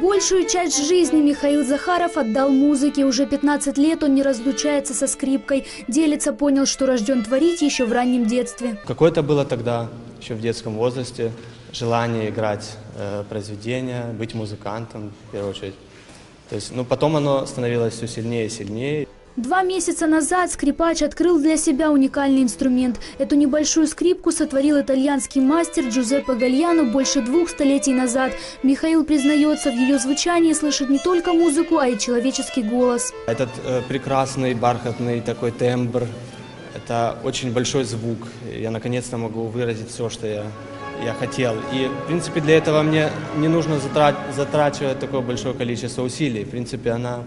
Большую часть жизни Михаил Захаров отдал музыке. Уже 15 лет он не разлучается со скрипкой. Делится, понял, что рожден творить еще в раннем детстве. Какое-то было тогда, еще в детском возрасте, желание играть э, произведения, быть музыкантом, в первую очередь. То есть, ну, потом оно становилось все сильнее и сильнее. Два месяца назад скрипач открыл для себя уникальный инструмент. Эту небольшую скрипку сотворил итальянский мастер Джузеппе Гальяно больше двух столетий назад. Михаил признается, в ее звучании слышит не только музыку, а и человеческий голос. Этот э, прекрасный бархатный такой тембр, это очень большой звук. Я наконец-то могу выразить все, что я, я хотел. И, в принципе, для этого мне не нужно затрат, затрачивать такое большое количество усилий. В принципе, она,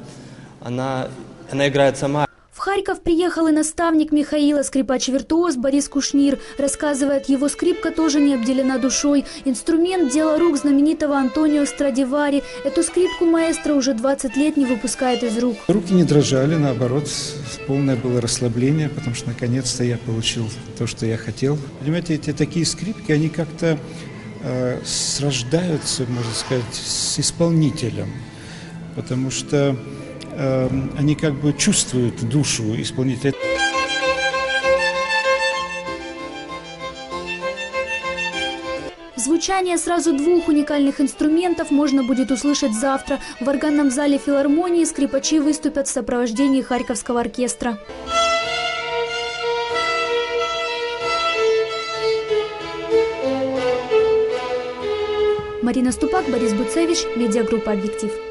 она она играет сама. В Харьков приехал и наставник Михаила, скрипач-виртуоз Борис Кушнир. Рассказывает, его скрипка тоже не обделена душой. Инструмент – дело рук знаменитого Антонио Страдивари. Эту скрипку маэстро уже 20 лет не выпускает из рук. Руки не дрожали, наоборот, полное было расслабление, потому что наконец-то я получил то, что я хотел. Понимаете, эти такие скрипки, они как-то э, срождаются, можно сказать, с исполнителем. Потому что Эм, они как бы чувствуют душу исполнителя. Звучание сразу двух уникальных инструментов можно будет услышать завтра. В органном зале филармонии скрипачи выступят в сопровождении Харьковского оркестра. Марина Ступак, Борис Буцевич, медиагруппа «Объектив».